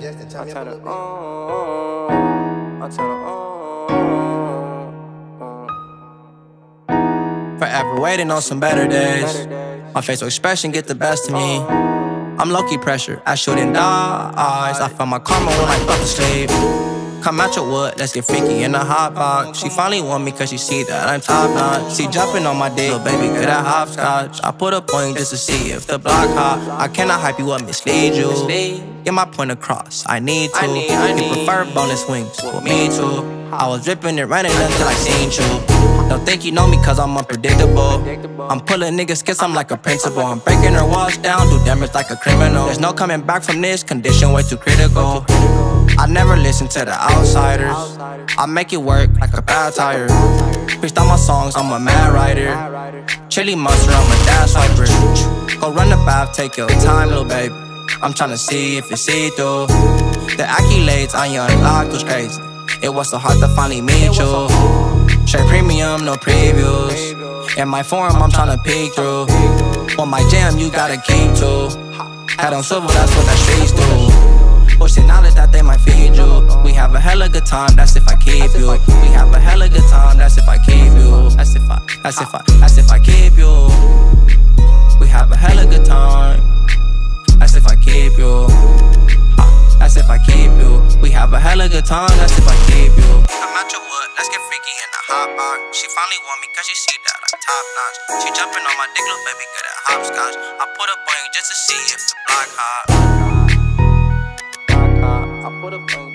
Justin, turn I me up turn a it little on. Uh, uh, uh. I turn it on. Forever waiting on some better days. My facial expression get the best of me. I'm low key pressure, I shouldn't die. I found my karma when I fuck to sleep. Come out your wood, let's get freaky in the hot box. She finally want me cause she see that I'm top notch. See jumping on my dick, little baby good at hopscotch. I put a point just to see if the block hot. I cannot hype you up, mislead you. Get my point across, I need to. You prefer bonus wings, well, me too. I was ripping and running until I seen you. Don't think you know me cause I'm unpredictable. I'm pulling niggas kiss, I'm like a principal. I'm breaking her walls down, do damage like a criminal. There's no coming back from this condition, way too critical. I never listen to the outsiders. I make it work like a bad tire. Preached all my songs, I'm a mad writer. Chili monster, I'm a dash wiper. Go run the bath, take your time, little baby. I'm tryna see if it's see through. The accolades on your unlocked was crazy. It was so hard to finally meet you. Straight premium, no previews. In my forum, I'm tryna peek through. On my jam, you gotta keep to. Head on swivel, that's what the streets do. Oh Pushing knowledge that they might feed you. We have a hella good time, that's if I keep you. We have a hella good time, that's if I keep you. That's if I, that's if I, that's if I time, that's if I gave you. I'm out your wood, let's get freaky in the hot box. She finally want me cause she see that I'm top notch. She jumping on my dick, little baby, good at hopscotch. I put a on you just to see if the block hot. I put a on